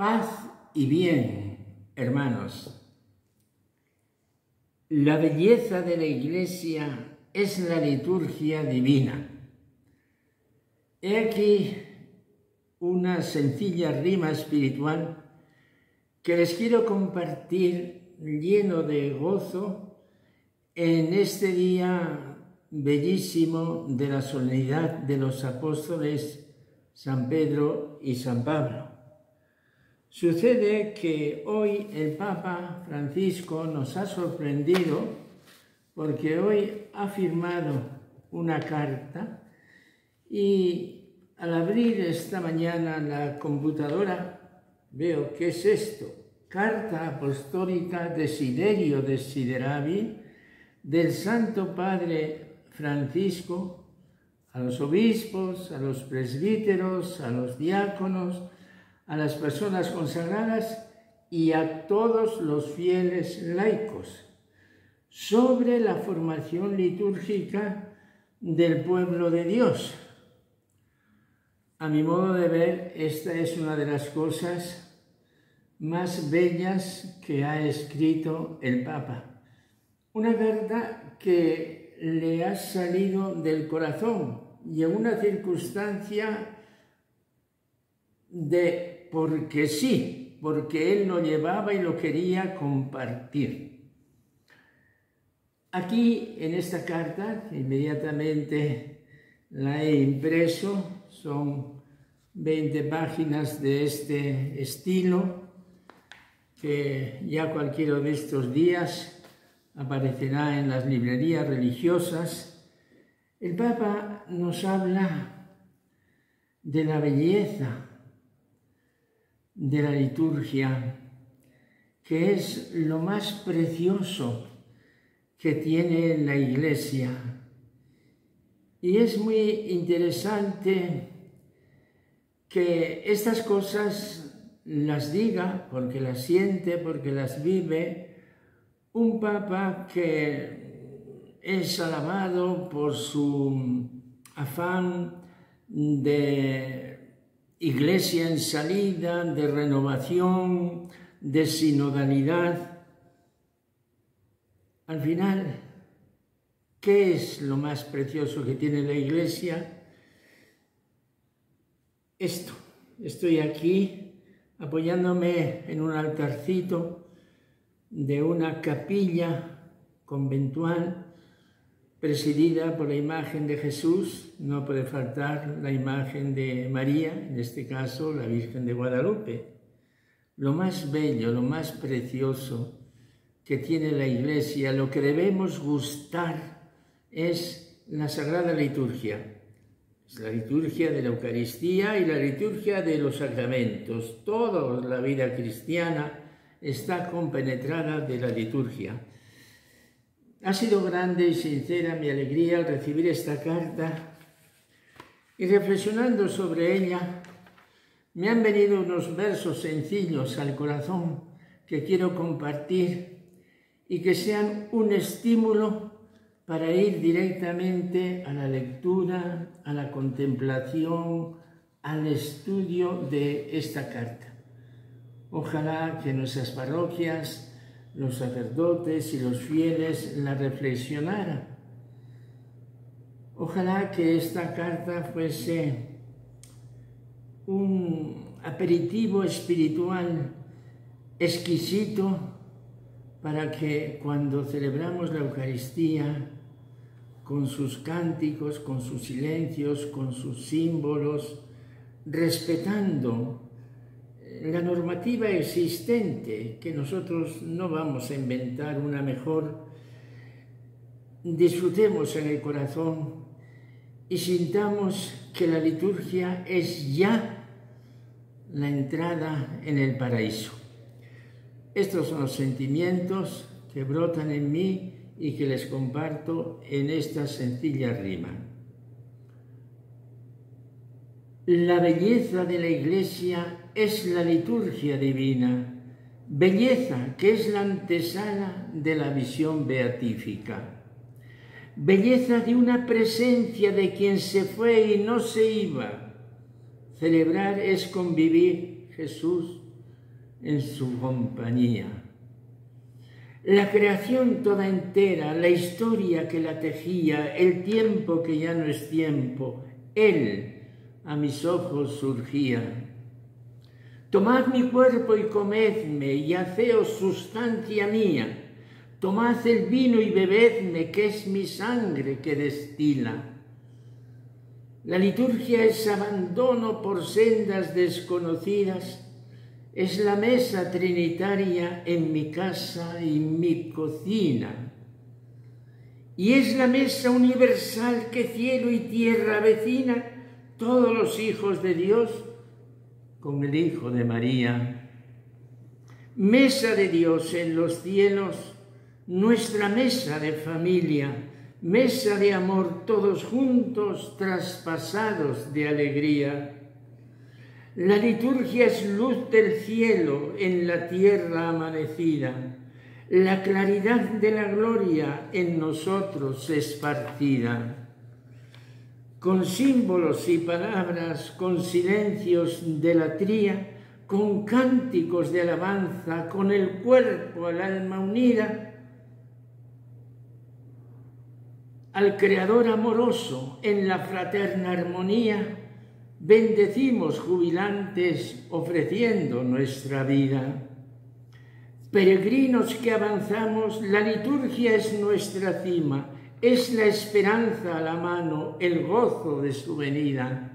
Paz y bien, hermanos. La belleza de la iglesia es la liturgia divina. He aquí una sencilla rima espiritual que les quiero compartir lleno de gozo en este día bellísimo de la solemnidad de los apóstoles San Pedro y San Pablo. Sucede que hoy el Papa Francisco nos ha sorprendido porque hoy ha firmado una carta y al abrir esta mañana la computadora veo que es esto, carta apostólica de Siderio de Siderabi del Santo Padre Francisco a los obispos, a los presbíteros, a los diáconos, a las personas consagradas y a todos los fieles laicos sobre la formación litúrgica del pueblo de Dios. A mi modo de ver, esta es una de las cosas más bellas que ha escrito el Papa. Una verdad que le ha salido del corazón y en una circunstancia de porque sí, porque él lo llevaba y lo quería compartir. Aquí en esta carta, inmediatamente la he impreso, son 20 páginas de este estilo que ya cualquiera de estos días aparecerá en las librerías religiosas. El Papa nos habla de la belleza de la liturgia, que es lo más precioso que tiene la iglesia. Y es muy interesante que estas cosas las diga, porque las siente, porque las vive, un papa que es alabado por su afán de iglesia en salida, de renovación, de sinodalidad. Al final, ¿qué es lo más precioso que tiene la iglesia? Esto. Estoy aquí apoyándome en un altarcito de una capilla conventual presidida por la imagen de Jesús, no puede faltar la imagen de María, en este caso la Virgen de Guadalupe. Lo más bello, lo más precioso que tiene la Iglesia, lo que debemos gustar es la Sagrada Liturgia. La liturgia de la Eucaristía y la liturgia de los sacramentos. Toda la vida cristiana está compenetrada de la liturgia. Ha sido grande y sincera mi alegría al recibir esta carta y reflexionando sobre ella, me han venido unos versos sencillos al corazón que quiero compartir y que sean un estímulo para ir directamente a la lectura, a la contemplación, al estudio de esta carta. Ojalá que nuestras parroquias los sacerdotes y los fieles la reflexionaran. Ojalá que esta carta fuese un aperitivo espiritual exquisito para que cuando celebramos la Eucaristía, con sus cánticos, con sus silencios, con sus símbolos, respetando la normativa existente, que nosotros no vamos a inventar una mejor, disfrutemos en el corazón y sintamos que la liturgia es ya la entrada en el paraíso. Estos son los sentimientos que brotan en mí y que les comparto en esta sencilla rima. La belleza de la iglesia es la liturgia divina, belleza que es la antesala de la visión beatífica, belleza de una presencia de quien se fue y no se iba. Celebrar es convivir, Jesús, en su compañía. La creación toda entera, la historia que la tejía, el tiempo que ya no es tiempo, Él a mis ojos surgía. Tomad mi cuerpo y comedme y haceos sustancia mía. Tomad el vino y bebedme, que es mi sangre que destila. La liturgia es abandono por sendas desconocidas, es la mesa trinitaria en mi casa y mi cocina. Y es la mesa universal que cielo y tierra vecina, todos los hijos de Dios con el Hijo de María. Mesa de Dios en los cielos, nuestra mesa de familia, mesa de amor todos juntos, traspasados de alegría. La liturgia es luz del cielo en la tierra amanecida, la claridad de la gloria en nosotros esparcida con símbolos y palabras, con silencios de la tría, con cánticos de alabanza, con el cuerpo al alma unida, al Creador amoroso en la fraterna armonía, bendecimos jubilantes ofreciendo nuestra vida. Peregrinos que avanzamos, la liturgia es nuestra cima, es la esperanza a la mano, el gozo de su venida.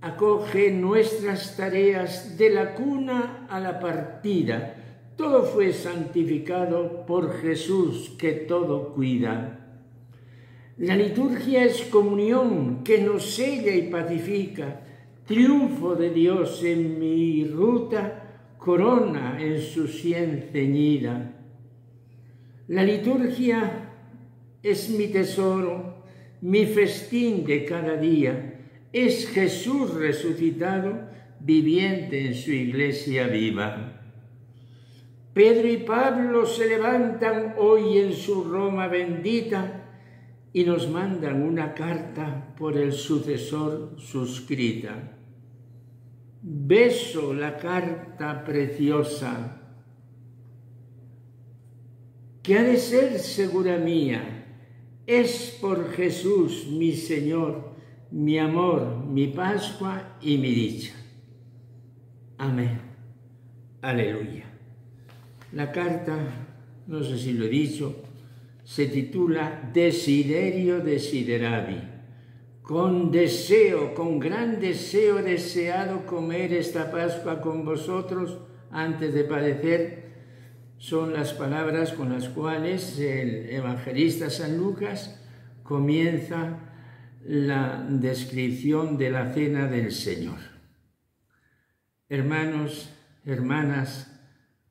Acoge nuestras tareas de la cuna a la partida. Todo fue santificado por Jesús que todo cuida. La liturgia es comunión que nos sella y pacifica, triunfo de Dios en mi ruta, corona en su sien ceñida. La liturgia es mi tesoro, mi festín de cada día, es Jesús resucitado, viviente en su iglesia viva. Pedro y Pablo se levantan hoy en su Roma bendita y nos mandan una carta por el sucesor suscrita. Beso la carta preciosa, que ha de ser segura mía, es por Jesús mi Señor, mi amor, mi Pascua y mi dicha. Amén. Aleluya. La carta, no sé si lo he dicho, se titula Desiderio Desideravi. Con deseo, con gran deseo deseado comer esta Pascua con vosotros antes de padecer son las palabras con las cuales el evangelista San Lucas comienza la descripción de la cena del Señor. Hermanos, hermanas,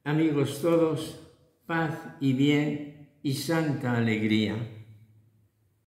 amigos todos, paz y bien y santa alegría.